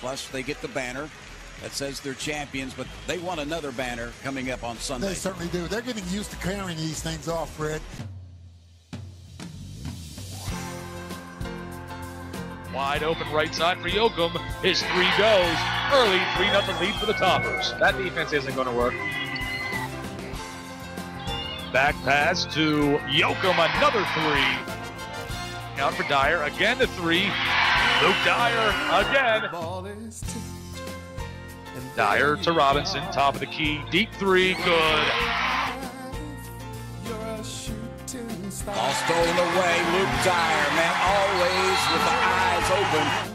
Plus, they get the banner that says they're champions, but they want another banner coming up on Sunday. They certainly do. They're getting used to carrying these things off, Fred. Wide open right side for Yoakum. His three goes. Early 3 0 lead for the Toppers. That defense isn't going to work. Back pass to Yoakum. Another three. Out for Dyer. Again the three. Luke Dyer again. Dyer to Robinson. Top of the key. Deep three. Good. Ball stolen away. Luke Dyer, man, always with the eyes open.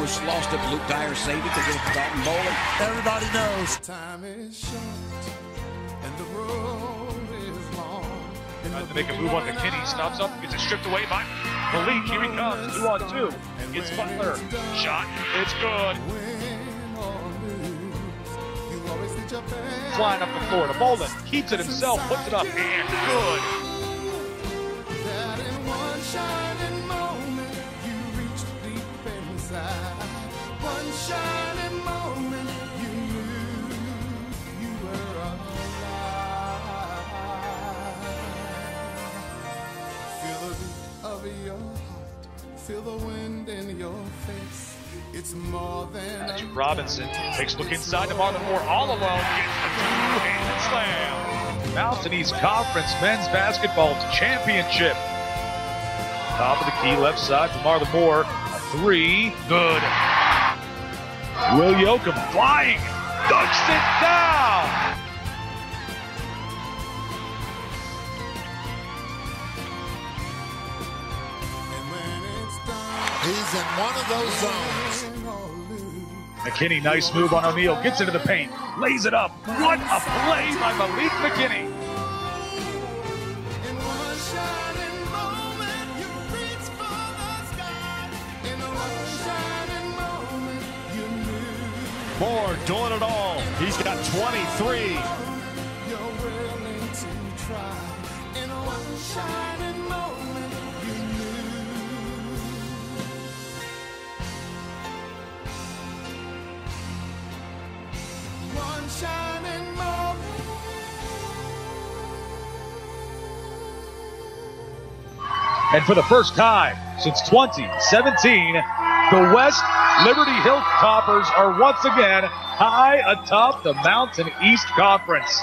In They lost it. Luke Dyer saved it to get to Dalton Bowling. Everybody knows. Time is short, and the road is long. Tries to make a move on McKinney. Stops up. Gets it stripped away by Malik. Here he comes. Two on two. It's Butler. Shot. It's good. Win or lose, you always did your best. Flying up the floor to Bolden. Keeps it himself. Puts it up. And good. It's more than a Robinson takes a look inside to Marlon Moore all alone. Gets the two-handed slam. Mountain East Conference Men's Basketball Championship. Top of the key, left side for Marlon Moore. A three, good. Will Yoakum flying, dunks it down. And when it's done, He's in one of those zones. win or lose. McKinney, nice move on O'Neal. Gets into the paint, lays it up. What a play by Malik McKinney. Moore doing it all. He's got 23. you're willing to try. In one shining moment, you knew. One shining moment. And for the first time since 2017, the West Liberty Hill Toppers are once again high atop the Mountain East Conference.